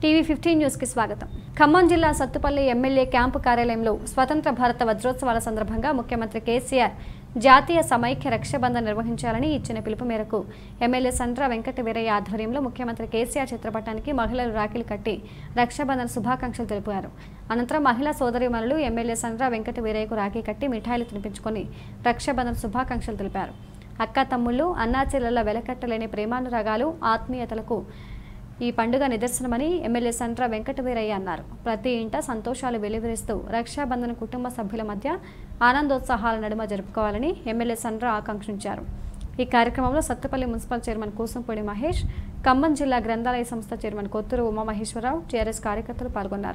TV fifteen న్యూస్కి స్వాగతం. ఖమ్మం జిల్లా సత్తుపల్లి ఎమ్మెల్యే క్యాంపు కార్యాలయంలో స్వతంత్ర భారత వజ్రోత్సవాల సందర్భంగా ముఖ్యమంత్రి కేసీఆర్ జాతీయ సమైక్య రక్షబంధన్ నిర్వహించాలని ఇచ్చిన పిలుపు మేరకు ఎమ్మెల్యే సండ్ర వెంకట వీరయ్య ఆధ్వర్యంలో ముఖ్యమంత్రి కేసీఆర్ చిత్రపటానికి మహిళలు రాఖీలు కట్టి రక్షాబంధన్ శుభాకాంక్షలు తెలిపారు. అనంతరం మహిళా సోదరిమణులు ఎమ్మెల్యే సండ్ర వెంకట వీరయ్యకు రాఖీ కట్టి మిఠాయిలు తినిపించుకొని రక్షాబంధన్ శుభాకాంక్షలు తెలిపారు. అక్క తమ్ముళ్ళు అన్నా చెల్లెల వెలకట్టలేని ప్రేమానురాగాలు ఆత్మీయతలకు ఈ పండుగ నిదర్శనమని ఎమ్మెల్యే సంట్ర వెంకటవీరయ్య అన్నారు. ప్రతి ఇంట సంతోషాలు వెలువరిస్తూ రక్షాబంధన కుటుంబ సభ్యుల మధ్య ఆనందోత్సాహాల నడుమ జరుపుకోవాలని ఎమ్మెల్యే సండ్ర ఆకాంక్షించారు. ఈ కార్యక్రమంలో సత్తుపల్లి మున్సిపల్ చైర్మన్ కూసంపూడి మహేష్ ఖమ్మం జిల్లా గ్రంథాలయ సంస్థ చైర్మన్ కొత్తూరు ఉమామహేశ్వరరావు టీఆర్ఎస్ కార్యకర్తలు పాల్గొన్నారు.